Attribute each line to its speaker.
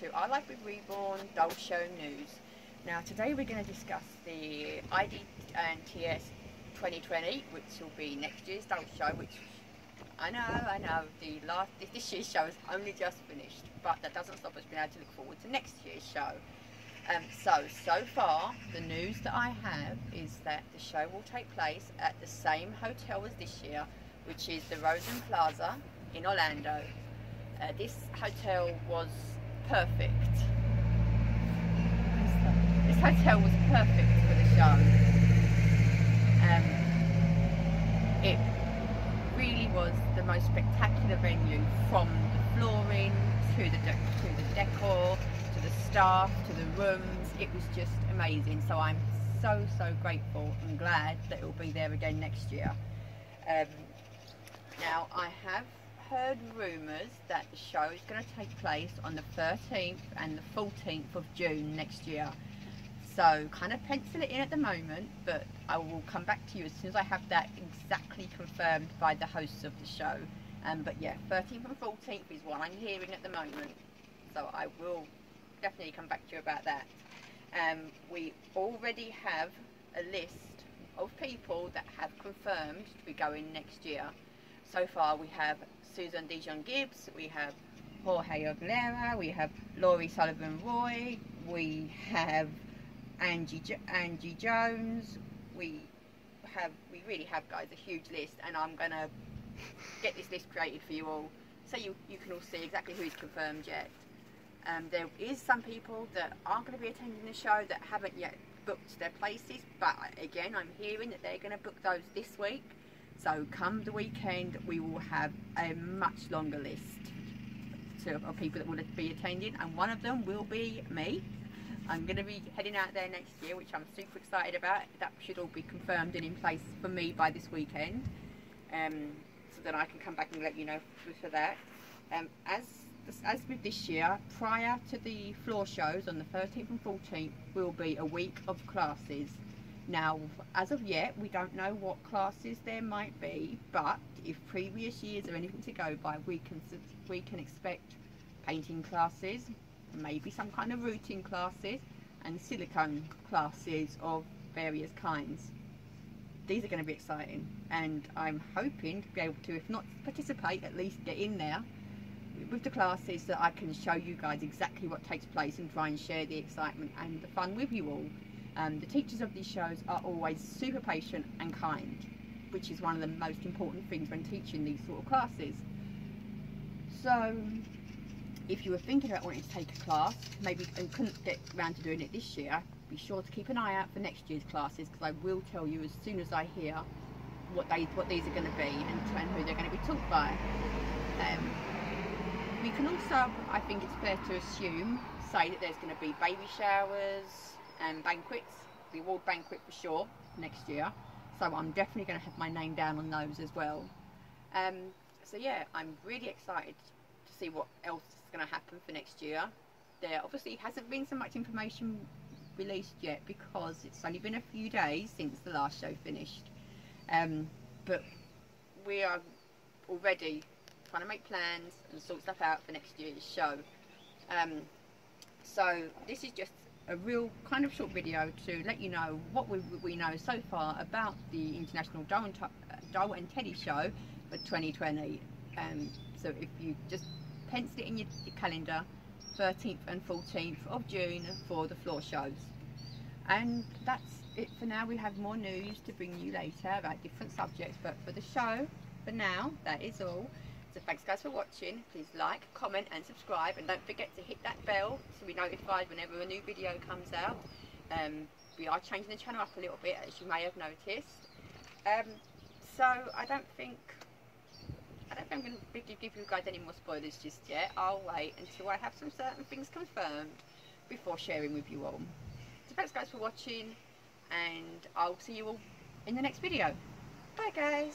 Speaker 1: to Our Life with Reborn Doll Show News. Now today we're going to discuss the ID and TS 2020 which will be next year's Doll Show which I know, I know, the last this year's show has only just finished but that doesn't stop us being able to look forward to next year's show. Um, so, so far the news that I have is that the show will take place at the same hotel as this year which is the Rosen Plaza in Orlando uh, this hotel was perfect. This hotel was perfect for the show. Um, it really was the most spectacular venue from the flooring to the, to the decor, to the staff, to the rooms. It was just amazing. So I'm so, so grateful and glad that it will be there again next year. Um, now I have heard rumours that the show is going to take place on the 13th and the 14th of June next year. So kind of pencil it in at the moment, but I will come back to you as soon as I have that exactly confirmed by the hosts of the show. Um, but yeah, 13th and 14th is what I'm hearing at the moment. So I will definitely come back to you about that. Um, we already have a list of people that have confirmed to be going next year. So far we have Susan Dijon Gibbs, we have Jorge Aguilera, we have Laurie Sullivan Roy, we have Angie Angie Jones, we have we really have guys a huge list and I'm gonna get this list created for you all so you, you can all see exactly who's confirmed yet. Um, there is some people that aren't going to be attending the show that haven't yet booked their places but again I'm hearing that they're going to book those this week so come the weekend, we will have a much longer list of people that will be attending, and one of them will be me. I'm going to be heading out there next year, which I'm super excited about. That should all be confirmed and in place for me by this weekend, um, so that I can come back and let you know for that. Um, as as with this year, prior to the floor shows on the 13th and 14th, will be a week of classes now, as of yet, we don't know what classes there might be, but if previous years are anything to go by, we can we can expect painting classes, maybe some kind of rooting classes, and silicone classes of various kinds. These are going to be exciting, and I'm hoping to be able to, if not participate, at least get in there with the classes that I can show you guys exactly what takes place and try and share the excitement and the fun with you all. Um, the teachers of these shows are always super patient and kind, which is one of the most important things when teaching these sort of classes. So, if you were thinking about wanting to take a class, maybe and couldn't get around to doing it this year, be sure to keep an eye out for next year's classes because I will tell you as soon as I hear what they what these are going to be and, and who they're going to be taught by. Um, we can also, I think it's fair to assume, say that there's going to be baby showers, and banquets, the award banquet for sure next year. So I'm definitely going to have my name down on those as well. Um, so yeah, I'm really excited to see what else is going to happen for next year. There obviously hasn't been so much information released yet because it's only been a few days since the last show finished. Um, but we are already trying to make plans and sort stuff out for next year's show. Um, so this is just a real kind of short video to let you know what we, we know so far about the International Doll and, Doll and Teddy Show for 2020. Um, so if you just pencil it in your, your calendar, 13th and 14th of June for the floor shows. And that's it for now. We have more news to bring you later about different subjects, but for the show, for now, that is all. So thanks guys for watching. Please like, comment and subscribe and don't forget to hit that bell to be notified whenever a new video comes out. Um, we are changing the channel up a little bit as you may have noticed. Um, so I don't think I don't think I'm going to give you guys any more spoilers just yet. I'll wait until I have some certain things confirmed before sharing with you all. So thanks guys for watching and I'll see you all in the next video. Bye guys.